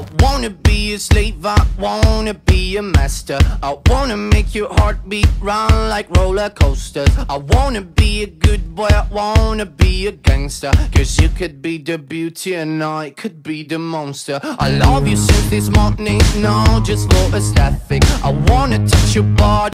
I wanna be a slave, I wanna be a master. I wanna make your heartbeat run like roller coasters. I wanna be a good boy, I wanna be a gangster. Cause you could be the beauty and I could be the monster. I love you since this morning, no, just for aesthetic. I wanna touch your body.